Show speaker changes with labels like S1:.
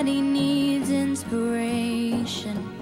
S1: Everybody needs inspiration.